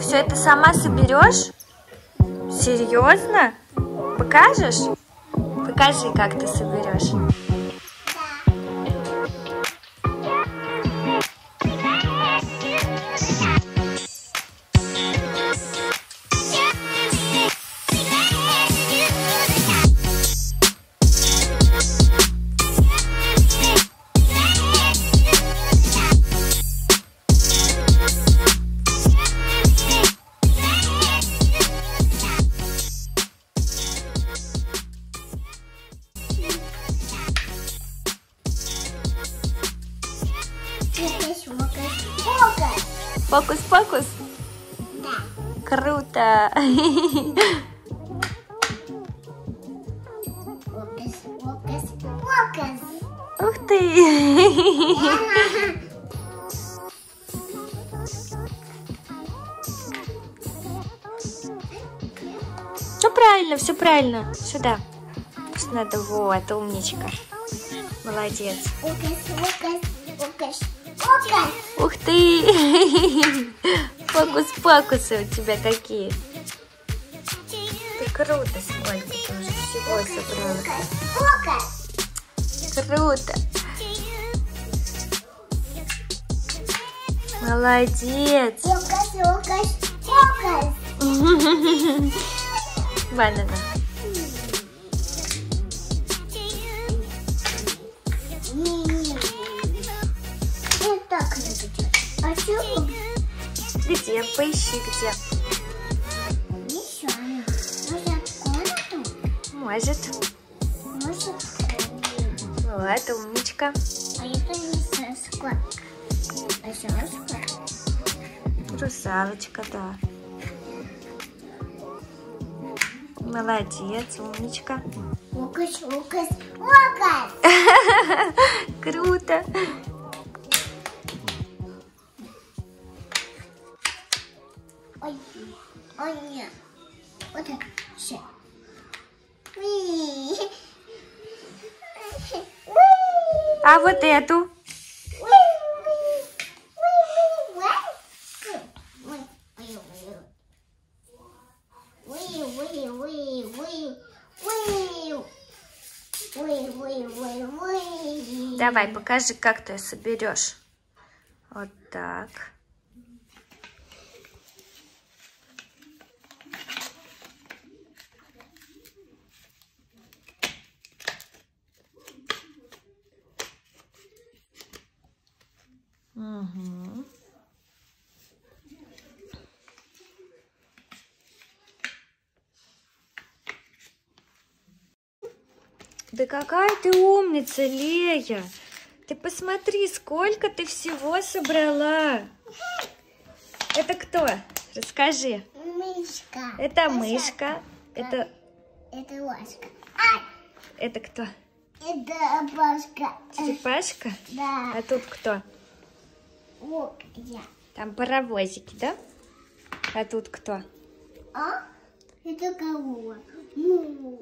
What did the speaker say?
все это сама соберешь? Серьезно? Покажешь? Покажи, как ты соберешь. Фокус-фокус? Да. Круто! Фокус, фокус, фокус. Ух ты! Все правильно, все правильно. Сюда. Что надо? Вот, умничка. Молодец. Фокус, фокус, фокус, фокус. Ух ты! Фокус-фокусы у тебя такие. Ты круто, сколько ты уже всего собрала. Круто. Молодец. Фокус, фокус, фокус. Банана. Что? Где? Поищи, где. Может? Может. Вот, умничка. а это не склад. А склад. Русалочка, да. Молодец, умничка. Фокус, фокус, фокус. Круто. Ой, нет. Вот так. Все. А вот эту? Давай, покажи, как ты соберешь. Вот так. Угу. Да какая ты умница, Лея! Ты посмотри, сколько ты всего собрала. Это кто? Расскажи. Мышка. Это мышка. Это, Это ложка. А, это кто? это башка. Черепашка? Да. А тут кто? Вот я. Там паровозики, да? А тут кто? А? Это корова. Му.